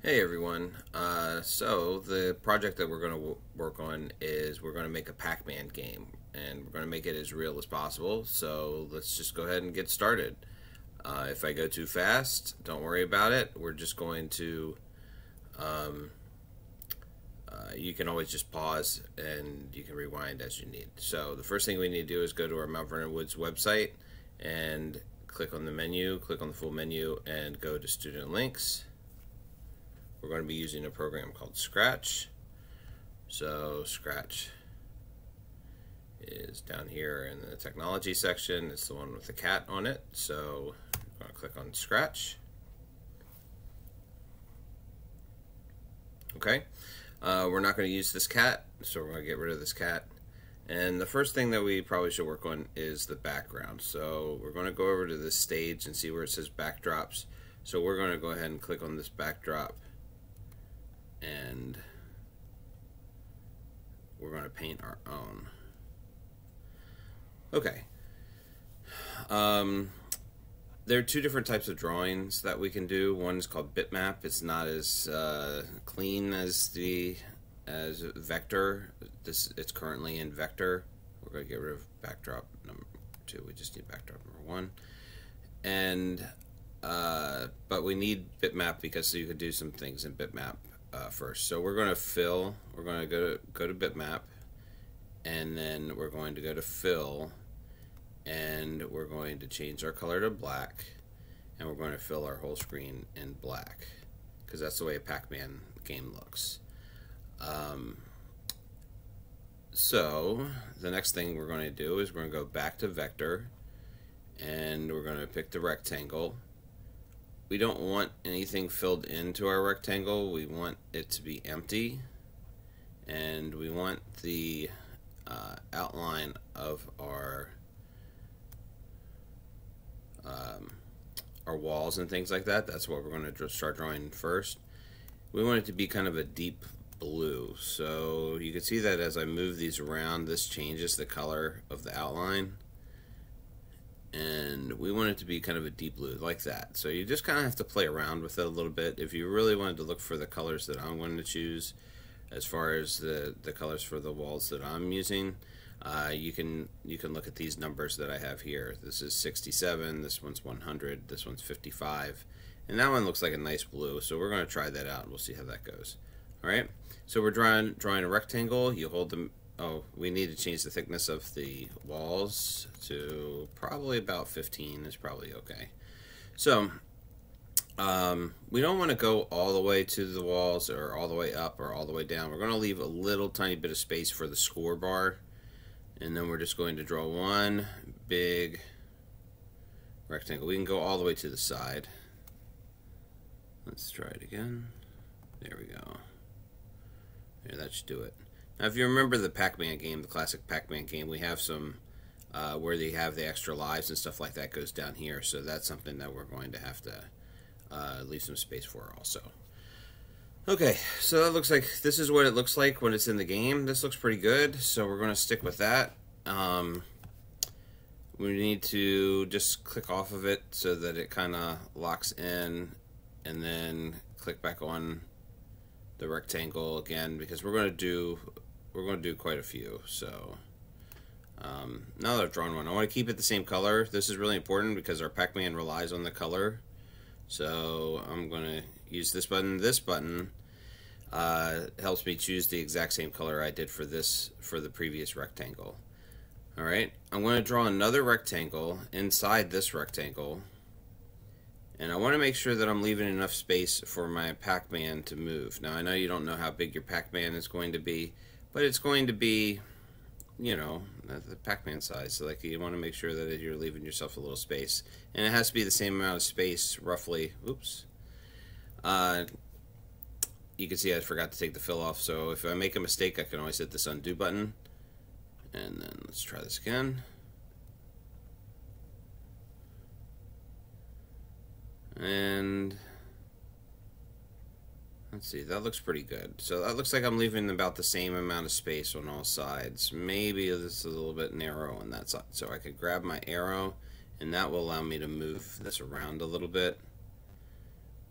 Hey everyone. Uh, so the project that we're going to work on is we're going to make a Pac-Man game and we're going to make it as real as possible. So let's just go ahead and get started. Uh, if I go too fast, don't worry about it. We're just going to, um, uh, you can always just pause and you can rewind as you need. So the first thing we need to do is go to our Mount Vernon Woods website and click on the menu, click on the full menu and go to student links we're going to be using a program called Scratch. So Scratch is down here in the technology section. It's the one with the cat on it. So I'm going to click on Scratch. Okay, uh, we're not going to use this cat, so we're going to get rid of this cat. And the first thing that we probably should work on is the background. So we're going to go over to this stage and see where it says backdrops. So we're going to go ahead and click on this backdrop and we're going to paint our own. Okay. Um, there are two different types of drawings that we can do. One is called bitmap. It's not as uh, clean as the as vector. This it's currently in vector. We're going to get rid of backdrop number two. We just need backdrop number one. And uh, but we need bitmap because so you could do some things in bitmap uh, first. So we're going to fill, we're going to go to, go to bitmap, and then we're going to go to fill, and we're going to change our color to black, and we're going to fill our whole screen in black, because that's the way a Pac-Man game looks. Um, so the next thing we're going to do is we're going to go back to vector, and we're going to pick the rectangle, we don't want anything filled into our rectangle. We want it to be empty. And we want the uh, outline of our um, our walls and things like that. That's what we're going to start drawing first. We want it to be kind of a deep blue. So you can see that as I move these around, this changes the color of the outline and we want it to be kind of a deep blue like that. So you just kind of have to play around with it a little bit. If you really wanted to look for the colors that I'm going to choose as far as the the colors for the walls that I'm using uh, you can you can look at these numbers that I have here. This is 67 this one's 100 this one's 55 and that one looks like a nice blue. So we're going to try that out and we'll see how that goes. Alright so we're drawing drawing a rectangle. You hold the Oh, we need to change the thickness of the walls to probably about 15 is probably okay. So, um, we don't want to go all the way to the walls or all the way up or all the way down. We're going to leave a little tiny bit of space for the score bar. And then we're just going to draw one big rectangle. We can go all the way to the side. Let's try it again. There we go. There, that should do it. Now, if you remember the Pac-Man game, the classic Pac-Man game, we have some uh, where they have the extra lives and stuff like that goes down here. So that's something that we're going to have to uh, leave some space for also. Okay, so that looks like this is what it looks like when it's in the game. This looks pretty good, so we're going to stick with that. Um, we need to just click off of it so that it kind of locks in and then click back on the rectangle again because we're going to do we're going to do quite a few. So um, now that I've drawn one, I want to keep it the same color. This is really important because our Pac-Man relies on the color. So I'm going to use this button. This button uh, helps me choose the exact same color I did for this for the previous rectangle. All right, I'm going to draw another rectangle inside this rectangle. And I want to make sure that I'm leaving enough space for my Pac-Man to move. Now, I know you don't know how big your Pac-Man is going to be, but it's going to be, you know, the Pac-Man size. So, like, you want to make sure that you're leaving yourself a little space. And it has to be the same amount of space, roughly. Oops. Uh, you can see I forgot to take the fill off. So if I make a mistake, I can always hit this undo button. And then let's try this again. And Let's see, that looks pretty good. So that looks like I'm leaving about the same amount of space on all sides. Maybe this is a little bit narrow on that side. So I could grab my arrow, and that will allow me to move this around a little bit.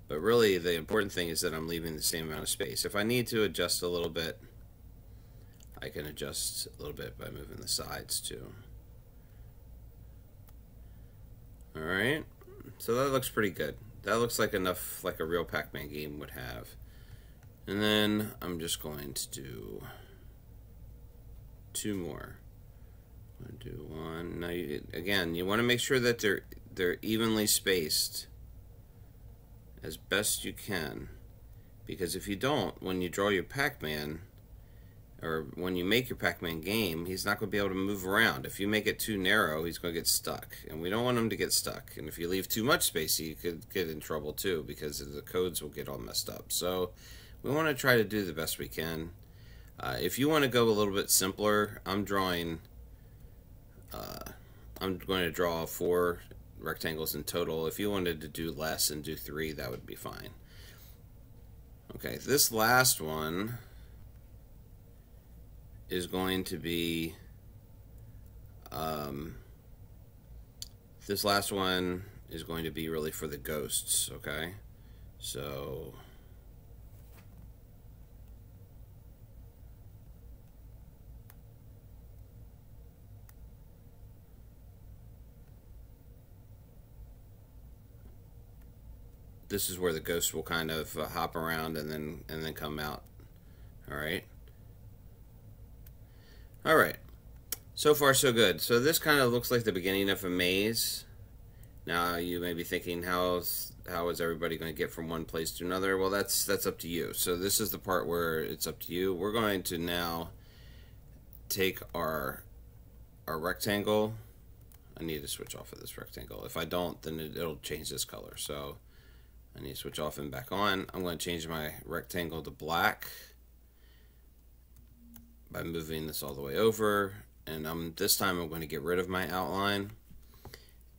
But really, the important thing is that I'm leaving the same amount of space. If I need to adjust a little bit, I can adjust a little bit by moving the sides too. Alright, so that looks pretty good. That looks like enough like a real Pac-Man game would have. And then I'm just going to do two more. i do one. Now, you, again, you want to make sure that they're they're evenly spaced as best you can, because if you don't, when you draw your Pac-Man, or when you make your Pac-Man game, he's not going to be able to move around. If you make it too narrow, he's going to get stuck, and we don't want him to get stuck. And if you leave too much space, you could get in trouble too, because the codes will get all messed up. So we want to try to do the best we can. Uh, if you want to go a little bit simpler, I'm drawing, uh, I'm going to draw four rectangles in total. If you wanted to do less and do three, that would be fine. Okay, this last one is going to be, um, this last one is going to be really for the ghosts, okay? So... this is where the ghost will kind of uh, hop around and then and then come out. All right. All right. So far, so good. So this kind of looks like the beginning of a maze. Now you may be thinking, how's how is everybody going to get from one place to another? Well, that's that's up to you. So this is the part where it's up to you. We're going to now take our our rectangle. I need to switch off of this rectangle. If I don't, then it, it'll change this color. So I need to switch off and back on. I'm going to change my rectangle to black by moving this all the way over. And I'm, this time I'm going to get rid of my outline.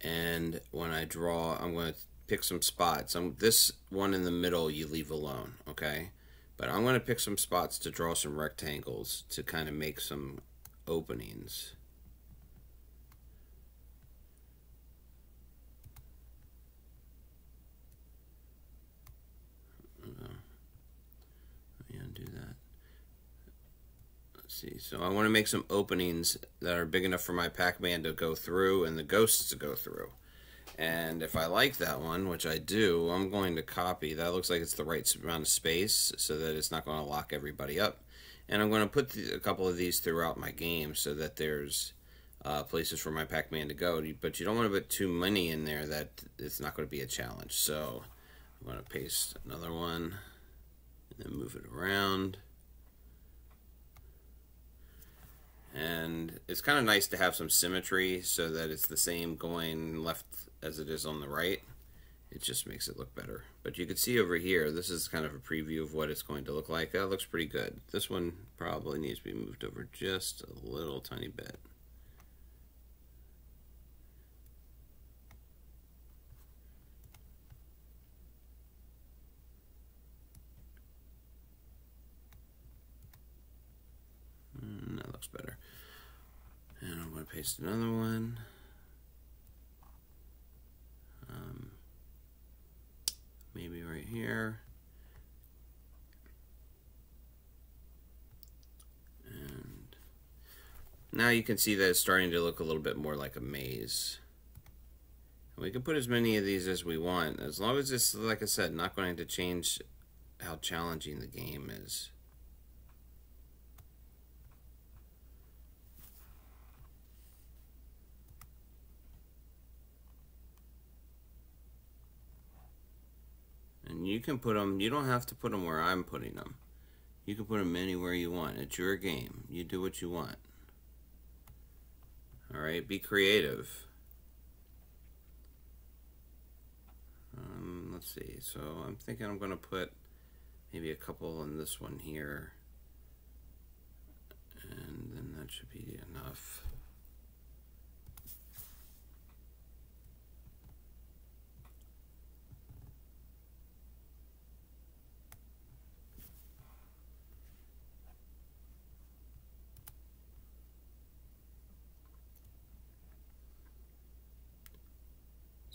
And when I draw, I'm going to pick some spots. I'm, this one in the middle you leave alone, okay? But I'm going to pick some spots to draw some rectangles to kind of make some openings. See. So I want to make some openings that are big enough for my Pac-Man to go through and the ghosts to go through. And if I like that one, which I do, I'm going to copy. That looks like it's the right amount of space so that it's not going to lock everybody up. And I'm going to put the, a couple of these throughout my game so that there's uh, places for my Pac-Man to go. But you don't want to put too many in there that it's not going to be a challenge. So I'm going to paste another one and then move it around. And it's kind of nice to have some symmetry so that it's the same going left as it is on the right. It just makes it look better. But you can see over here this is kind of a preview of what it's going to look like. That looks pretty good. This one probably needs to be moved over just a little tiny bit mm, that looks better and I'm going to paste another one. Um, maybe right here. And now you can see that it's starting to look a little bit more like a maze. We can put as many of these as we want, as long as it's, like I said, not going to change how challenging the game is. And you can put them, you don't have to put them where I'm putting them. You can put them anywhere you want. It's your game. You do what you want. Alright, be creative. Um, let's see, so I'm thinking I'm going to put maybe a couple in this one here. And then that should be enough.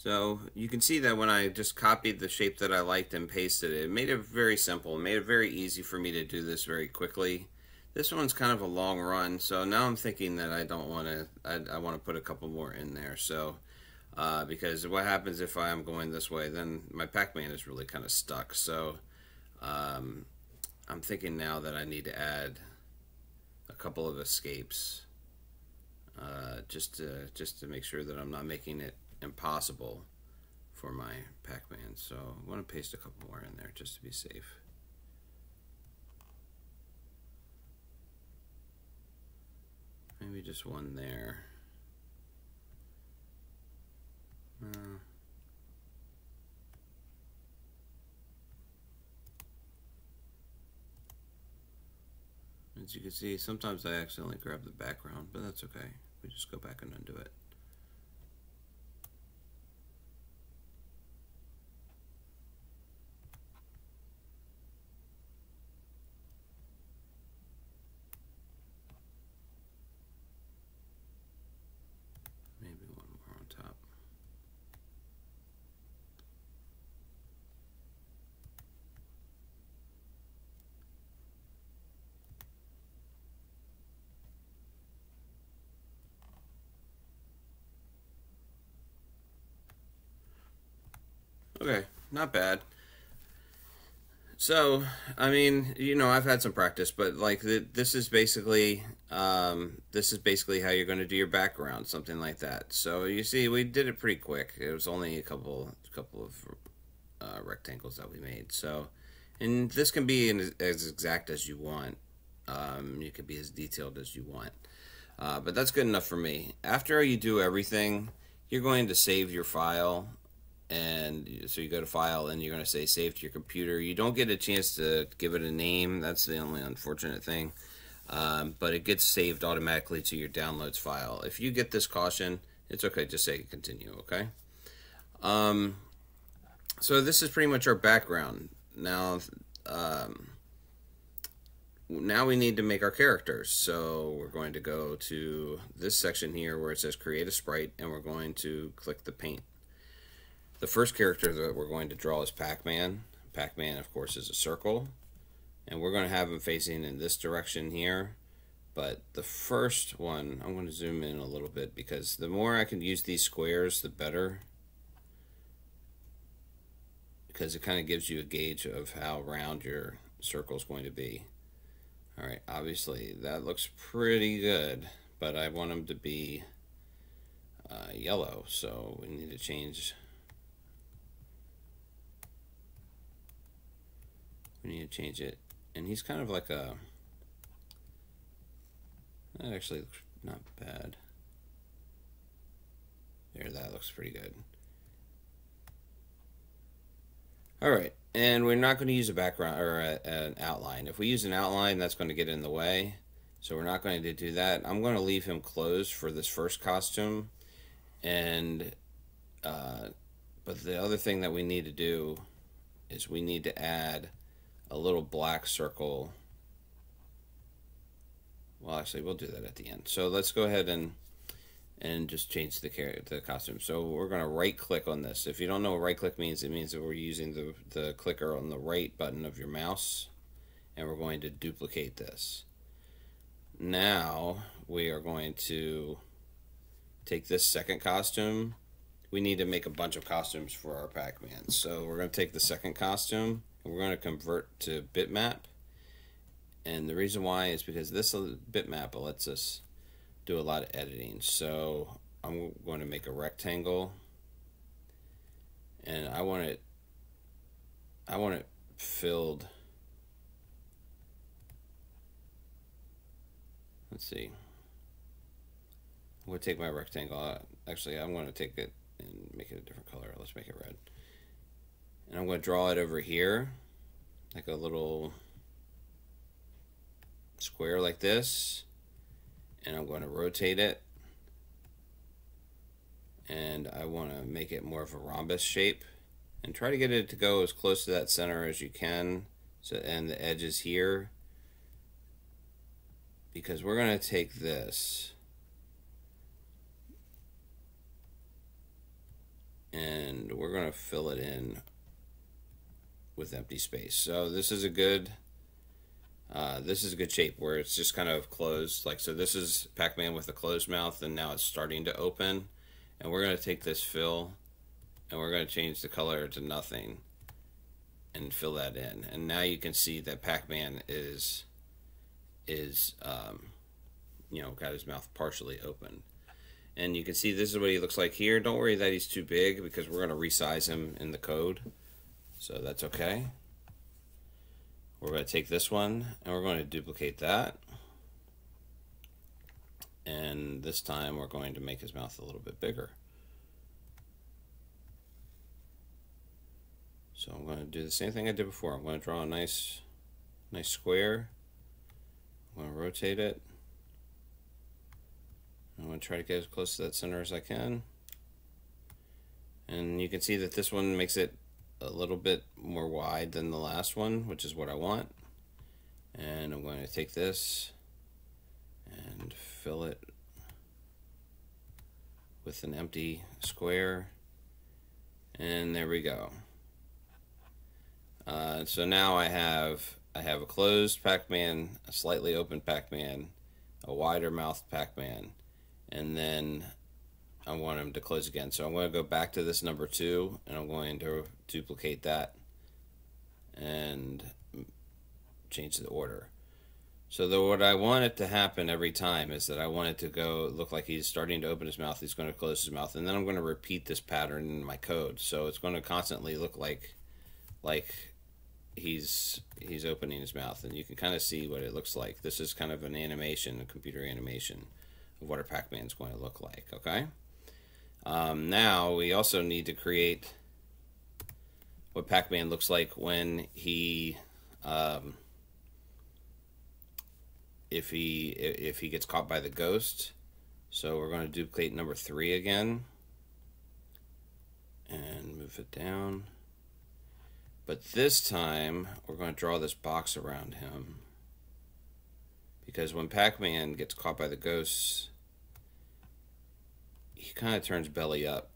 So you can see that when I just copied the shape that I liked and pasted it, it made it very simple. It made it very easy for me to do this very quickly. This one's kind of a long run, so now I'm thinking that I don't want to, I, I want to put a couple more in there. So, uh, because what happens if I'm going this way, then my Pac-Man is really kind of stuck. So, um, I'm thinking now that I need to add a couple of escapes uh, just to just to make sure that I'm not making it impossible for my Pac-Man. So I'm going to paste a couple more in there just to be safe. Maybe just one there. Uh, As you can see, sometimes I accidentally grab the background, but that's okay. We just go back and undo it. Okay, not bad. So, I mean, you know, I've had some practice, but like the, this is basically um, this is basically how you're going to do your background, something like that. So you see, we did it pretty quick. It was only a couple couple of uh, rectangles that we made. So, and this can be as exact as you want. Um, you can be as detailed as you want. Uh, but that's good enough for me. After you do everything, you're going to save your file and so you go to file and you're going to say save to your computer. You don't get a chance to give it a name. That's the only unfortunate thing. Um, but it gets saved automatically to your downloads file. If you get this caution it's okay. Just say continue okay? Um, so this is pretty much our background. Now um, now we need to make our characters. So we're going to go to this section here where it says create a sprite and we're going to click the paint the first character that we're going to draw is Pac-Man. Pac-Man, of course, is a circle. And we're going to have him facing in this direction here. But the first one, I'm going to zoom in a little bit because the more I can use these squares, the better. Because it kind of gives you a gauge of how round your circle is going to be. Alright, obviously that looks pretty good, but I want them to be uh, yellow, so we need to change We need to change it. And he's kind of like a... That actually looks not bad. There, that looks pretty good. Alright, and we're not going to use a background or a, an outline. If we use an outline, that's going to get in the way. So we're not going to do that. I'm going to leave him closed for this first costume. And, uh, but the other thing that we need to do is we need to add a little black circle. Well, actually, we'll do that at the end. So let's go ahead and and just change the the costume. So we're going to right click on this. If you don't know what right click means, it means that we're using the, the clicker on the right button of your mouse and we're going to duplicate this. Now we are going to take this second costume. We need to make a bunch of costumes for our Pac-Man. So we're going to take the second costume we're going to convert to bitmap. And the reason why is because this bitmap lets us do a lot of editing. So I'm going to make a rectangle and I want it I want it filled let's see I'm going to take my rectangle out. actually I'm going to take it and make it a different color let's make it red and I'm going to draw it over here, like a little square like this. And I'm going to rotate it. And I want to make it more of a rhombus shape. And try to get it to go as close to that center as you can. So, and the edges here. Because we're going to take this and we're going to fill it in with empty space. So this is a good uh, this is a good shape where it's just kind of closed. Like so, this is Pac-Man with a closed mouth, and now it's starting to open. And we're going to take this fill, and we're going to change the color to nothing, and fill that in. And now you can see that Pac-Man is is um, you know got his mouth partially open. And you can see this is what he looks like here. Don't worry that he's too big because we're going to resize him in the code. So that's okay. We're going to take this one and we're going to duplicate that. And this time we're going to make his mouth a little bit bigger. So I'm going to do the same thing I did before. I'm going to draw a nice, nice square. I'm going to rotate it. I'm going to try to get as close to that center as I can. And you can see that this one makes it a little bit more wide than the last one, which is what I want. And I'm going to take this and fill it with an empty square. And there we go. Uh, so now I have I have a closed Pac-Man, a slightly open Pac-Man, a wider mouthed Pac-Man, and then I want him to close again. So I'm going to go back to this number two and I'm going to duplicate that and change the order. So the, what I want it to happen every time is that I want it to go look like he's starting to open his mouth, he's going to close his mouth, and then I'm going to repeat this pattern in my code. So it's going to constantly look like like he's he's opening his mouth, and you can kind of see what it looks like. This is kind of an animation, a computer animation of what a Pac-Man is going to look like. Okay. Um, now we also need to create what Pac-Man looks like when he, um, if he if he gets caught by the ghost. So we're going to duplicate number three again and move it down. But this time we're going to draw this box around him because when Pac-Man gets caught by the ghosts, he kind of turns belly up.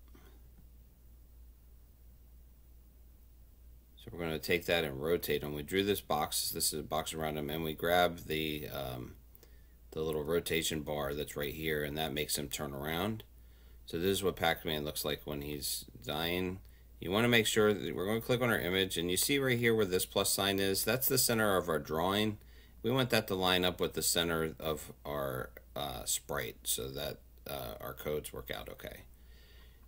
So we're going to take that and rotate him. We drew this box. This is a box around him, and we grab the um, the little rotation bar that's right here, and that makes him turn around. So this is what Pac-Man looks like when he's dying. You want to make sure that we're going to click on our image, and you see right here where this plus sign is. That's the center of our drawing. We want that to line up with the center of our uh, sprite, so that uh, our codes work out okay.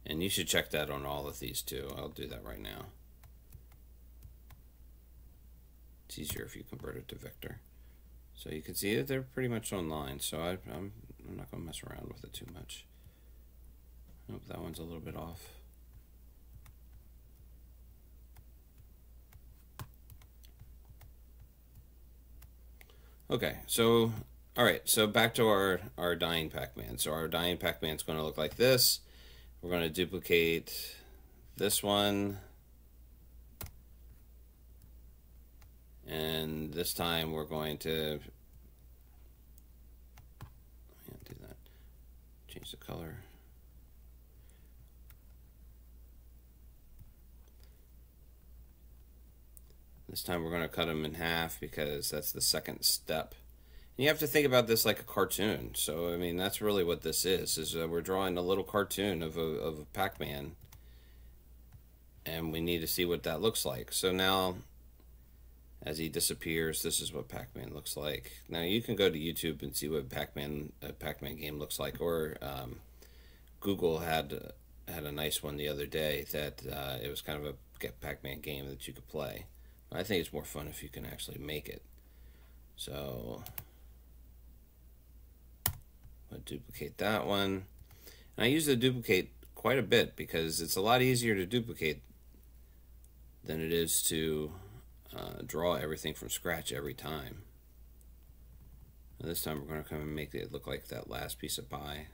And you should check that on all of these too. I'll do that right now. It's easier if you convert it to vector. So you can see that they're pretty much online, so I, I'm, I'm not going to mess around with it too much. Nope, that one's a little bit off. Okay, so all right, so back to our, our dying Pac-Man. So our dying Pac-Man is going to look like this. We're going to duplicate this one. And this time we're going to do that. Change the color. This time we're going to cut them in half because that's the second step you have to think about this like a cartoon. So I mean, that's really what this is. Is uh, we're drawing a little cartoon of a of a Pac-Man, and we need to see what that looks like. So now, as he disappears, this is what Pac-Man looks like. Now you can go to YouTube and see what Pac-Man a Pac-Man game looks like, or um, Google had had a nice one the other day that uh, it was kind of a Pac-Man game that you could play. I think it's more fun if you can actually make it. So duplicate that one. And I use the duplicate quite a bit because it's a lot easier to duplicate than it is to uh, draw everything from scratch every time. This time we're going to come and make it look like that last piece of pie.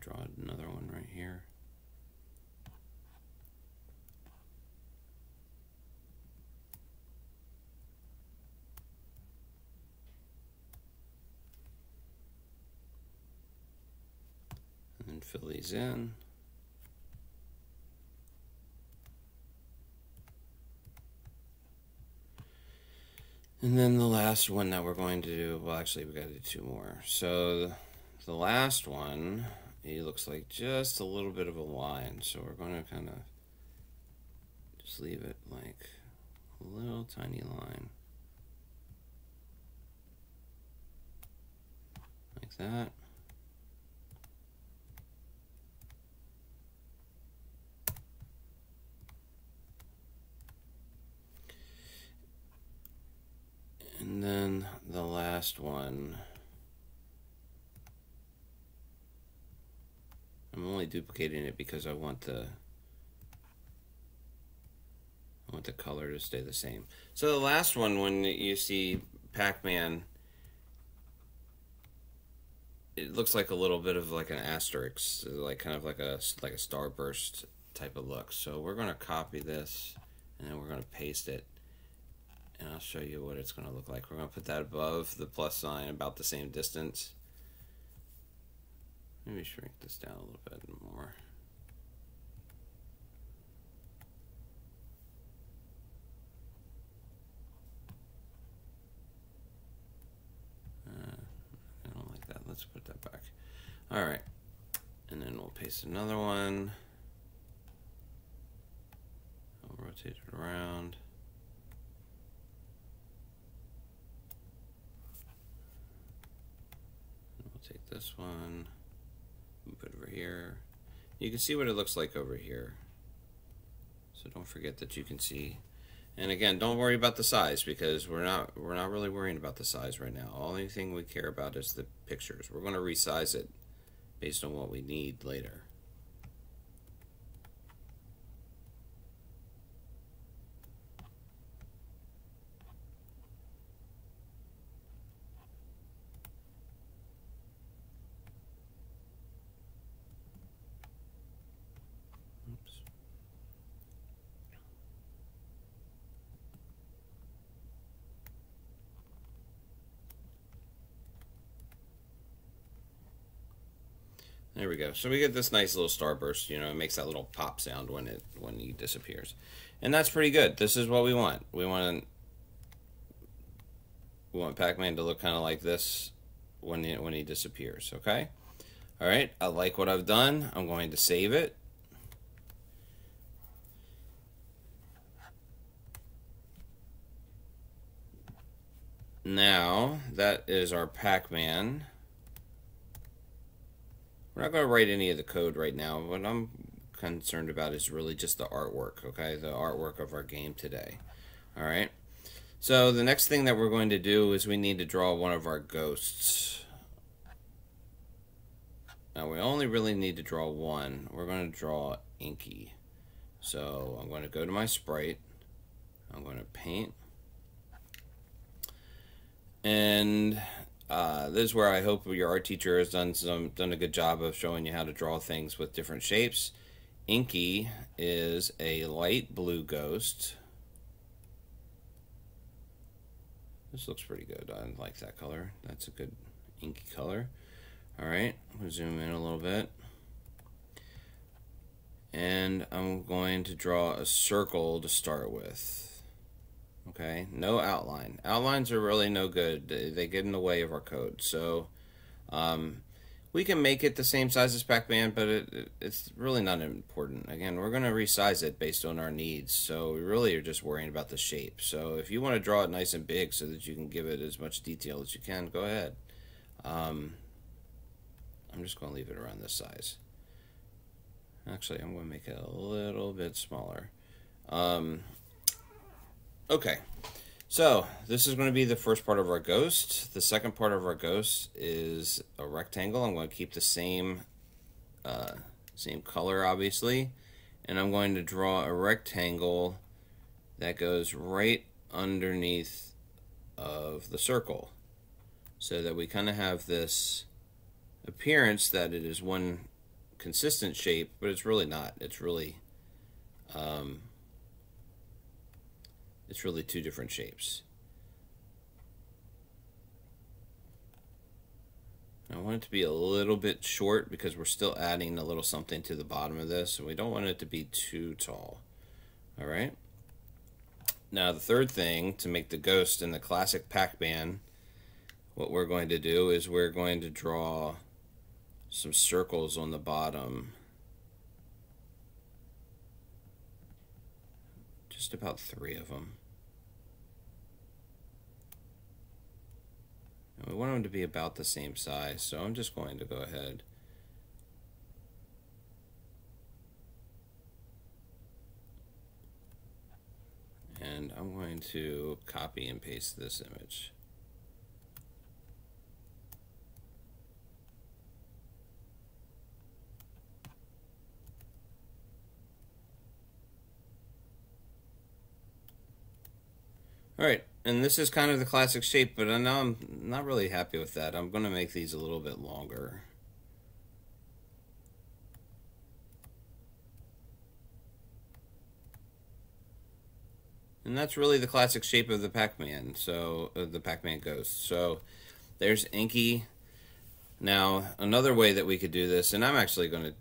draw another one right here. And in. And then the last one that we're going to do, well, actually, we got to do two more. So the last one, he looks like just a little bit of a line. So we're going to kind of just leave it like a little tiny line. Like that. And then the last one. I'm only duplicating it because I want the I want the color to stay the same. So the last one, when you see Pac-Man, it looks like a little bit of like an asterisk, like kind of like a like a starburst type of look. So we're going to copy this, and then we're going to paste it and I'll show you what it's going to look like. We're going to put that above the plus sign about the same distance. Maybe shrink this down a little bit more. Uh, I don't like that. Let's put that back. All right. And then we'll paste another one. I'll rotate it around. This one, put it over here. You can see what it looks like over here. So don't forget that you can see. And again, don't worry about the size because we're not we're not really worrying about the size right now. Only thing we care about is the pictures. We're going to resize it based on what we need later. There we go. So we get this nice little starburst, you know, it makes that little pop sound when it when he disappears. And that's pretty good. This is what we want. We want we want Pac-Man to look kind of like this when he, when he disappears, okay? All right, I like what I've done. I'm going to save it. Now, that is our Pac-Man. We're not going to write any of the code right now. What I'm concerned about is really just the artwork, okay? The artwork of our game today. All right. So the next thing that we're going to do is we need to draw one of our ghosts. Now we only really need to draw one. We're going to draw Inky. So I'm going to go to my sprite. I'm going to paint. And uh, this is where I hope your art teacher has done some done a good job of showing you how to draw things with different shapes. Inky is a light blue ghost. This looks pretty good. I like that color. That's a good inky color. All right, we'll zoom in a little bit. And I'm going to draw a circle to start with. Okay, no outline. Outlines are really no good. They get in the way of our code. So um, we can make it the same size as Pac-Man, but it, it's really not important. Again, we're going to resize it based on our needs. So we really are just worrying about the shape. So if you want to draw it nice and big so that you can give it as much detail as you can, go ahead. Um, I'm just going to leave it around this size. Actually, I'm going to make it a little bit smaller. Um, Okay, so this is going to be the first part of our ghost. The second part of our ghost is a rectangle. I'm going to keep the same, uh, same color, obviously. And I'm going to draw a rectangle that goes right underneath of the circle. So that we kind of have this appearance that it is one consistent shape, but it's really not. It's really, um, it's really two different shapes. I want it to be a little bit short because we're still adding a little something to the bottom of this, and we don't want it to be too tall. All right. Now the third thing to make the ghost in the classic Pac-Man, what we're going to do is we're going to draw some circles on the bottom. Just about three of them. And we want them to be about the same size, so I'm just going to go ahead and I'm going to copy and paste this image. All right, and this is kind of the classic shape, but I know I'm not really happy with that. I'm going to make these a little bit longer. And that's really the classic shape of the Pac-Man, so uh, the Pac-Man Ghost. So there's Inky. Now, another way that we could do this, and I'm actually going to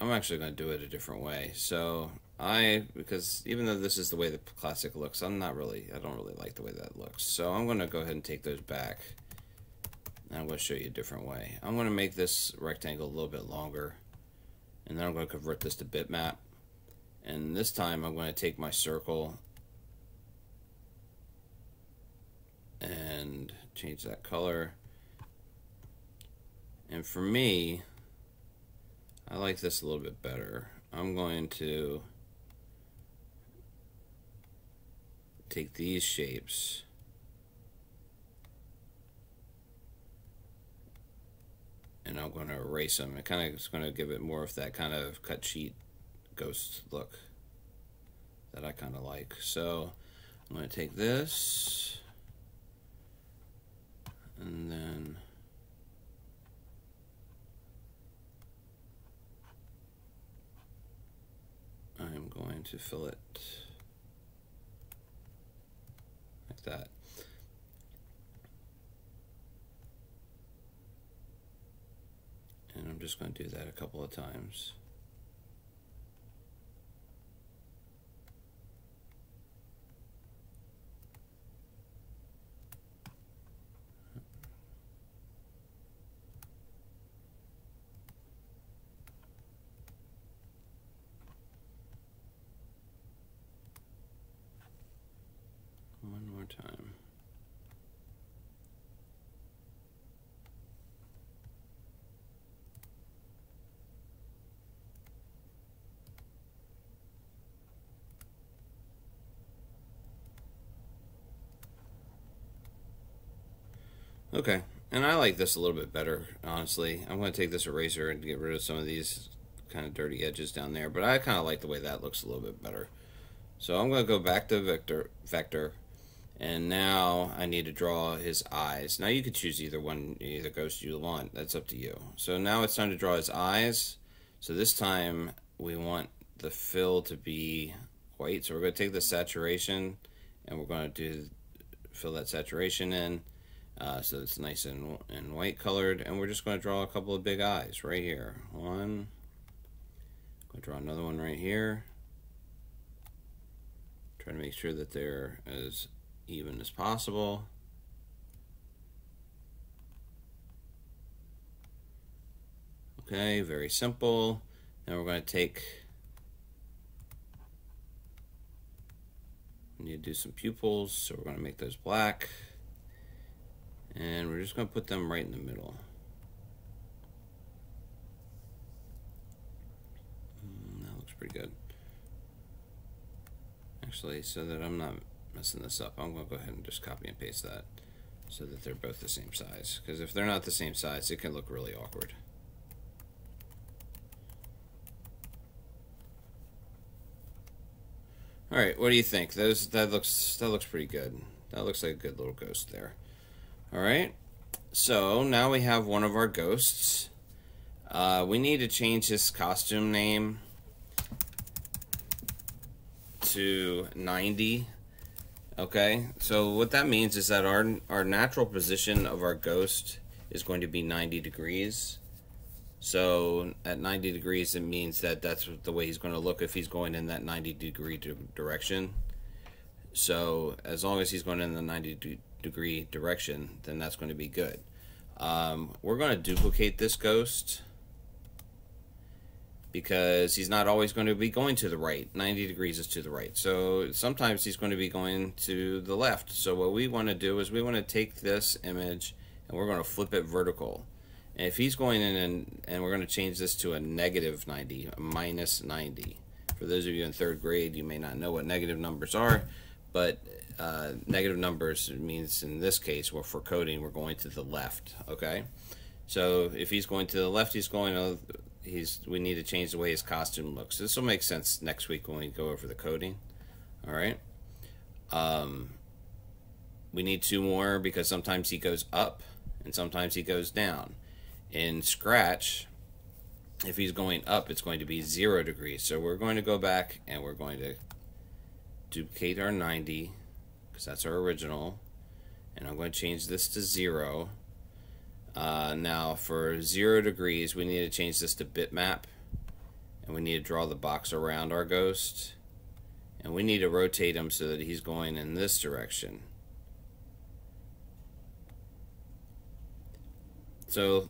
I'm actually going to do it a different way. So I, because even though this is the way the classic looks, I'm not really, I don't really like the way that looks. So I'm going to go ahead and take those back. And I'm going to show you a different way. I'm going to make this rectangle a little bit longer. And then I'm going to convert this to bitmap. And this time I'm going to take my circle and change that color. And for me, I like this a little bit better. I'm going to take these shapes and I'm going to erase them. It kind of is going to give it more of that kind of cut sheet ghost look that I kind of like. So I'm going to take this and then I'm going to fill it like that. And I'm just going to do that a couple of times. Time. Okay, and I like this a little bit better, honestly. I'm going to take this eraser and get rid of some of these kind of dirty edges down there, but I kind of like the way that looks a little bit better. So I'm going to go back to vector, vector and now I need to draw his eyes. Now you could choose either one, either ghost you want. That's up to you. So now it's time to draw his eyes. So this time we want the fill to be white. So we're going to take the saturation and we're going to do fill that saturation in. Uh, so it's nice and, and white colored. And we're just going to draw a couple of big eyes right here. One. I'm going to draw another one right here. Try to make sure that they're as even as possible. Okay, very simple. Now we're going to take, we need to do some pupils, so we're going to make those black. And we're just going to put them right in the middle. Mm, that looks pretty good. Actually, so that I'm not messing this up, I'm going to go ahead and just copy and paste that so that they're both the same size. Because if they're not the same size, it can look really awkward. All right, what do you think? Those that looks that looks pretty good. That looks like a good little ghost there. All right, so now we have one of our ghosts. Uh, we need to change his costume name to 90. Okay, so what that means is that our, our natural position of our ghost is going to be 90 degrees. So at 90 degrees, it means that that's the way he's going to look if he's going in that 90 degree direction. So as long as he's going in the 90 degree direction, then that's going to be good. Um, we're going to duplicate this ghost because he's not always going to be going to the right. 90 degrees is to the right. So sometimes he's going to be going to the left. So what we want to do is we want to take this image and we're going to flip it vertical. And if he's going in and, and we're going to change this to a negative 90, a minus 90. For those of you in third grade, you may not know what negative numbers are, but uh, negative numbers means in this case, well, for coding, we're going to the left, okay? So if he's going to the left, he's going to, he's, we need to change the way his costume looks. This will make sense next week when we go over the coding, all right? Um, we need two more because sometimes he goes up and sometimes he goes down. In Scratch, if he's going up, it's going to be zero degrees. So we're going to go back and we're going to duplicate our 90 because that's our original. And I'm going to change this to zero. Uh, now for zero degrees, we need to change this to bitmap. And we need to draw the box around our ghost. And we need to rotate him so that he's going in this direction. So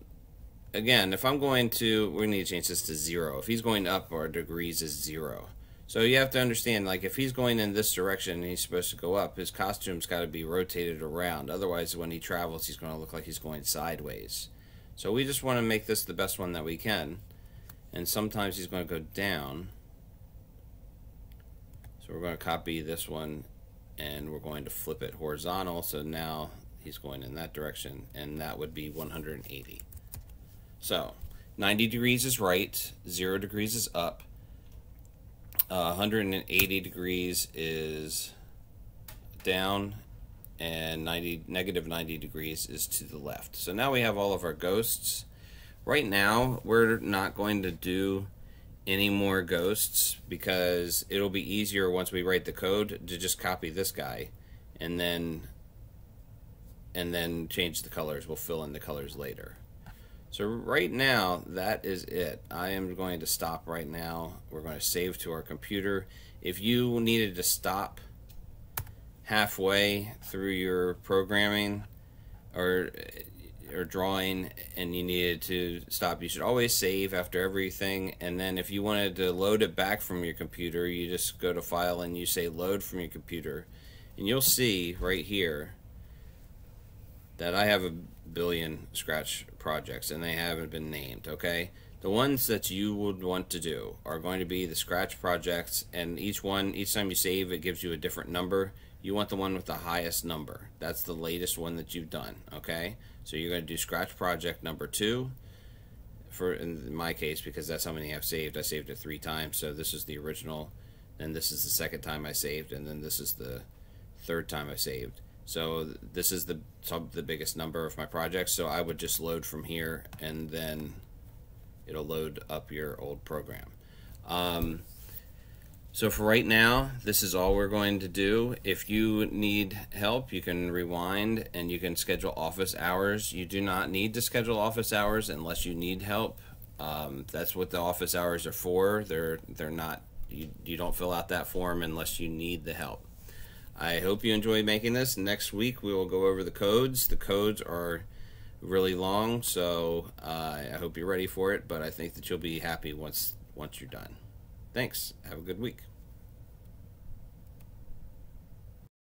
again, if I'm going to, we need to change this to zero. If he's going up, our degrees is zero. So you have to understand, like, if he's going in this direction and he's supposed to go up, his costume's got to be rotated around. Otherwise, when he travels, he's going to look like he's going sideways. So we just want to make this the best one that we can. And sometimes he's going to go down. So we're going to copy this one and we're going to flip it horizontal. So now he's going in that direction and that would be 180. So 90 degrees is right, 0 degrees is up, uh, 180 degrees is down, and 90 negative 90 degrees is to the left. So now we have all of our ghosts. Right now, we're not going to do any more ghosts because it'll be easier once we write the code to just copy this guy and then and then change the colors. We'll fill in the colors later. So right now, that is it. I am going to stop right now. We're going to save to our computer. If you needed to stop halfway through your programming or or drawing and you needed to stop, you should always save after everything. And then if you wanted to load it back from your computer, you just go to File and you say Load from your computer. And you'll see right here that I have a billion Scratch projects and they haven't been named, okay? The ones that you would want to do are going to be the Scratch projects and each one, each time you save, it gives you a different number. You want the one with the highest number. That's the latest one that you've done, okay? So you're going to do Scratch project number two for in my case because that's how many I've saved. I saved it three times, so this is the original, and this is the second time I saved, and then this is the third time I saved. So this is the the biggest number of my projects. So I would just load from here and then it'll load up your old program. Um, so for right now, this is all we're going to do. If you need help, you can rewind and you can schedule office hours. You do not need to schedule office hours unless you need help. Um, that's what the office hours are for. They're they're not. You you don't fill out that form unless you need the help. I hope you enjoy making this. Next week we will go over the codes. The codes are really long, so uh, I hope you're ready for it, but I think that you'll be happy once once you're done. Thanks. Have a good week.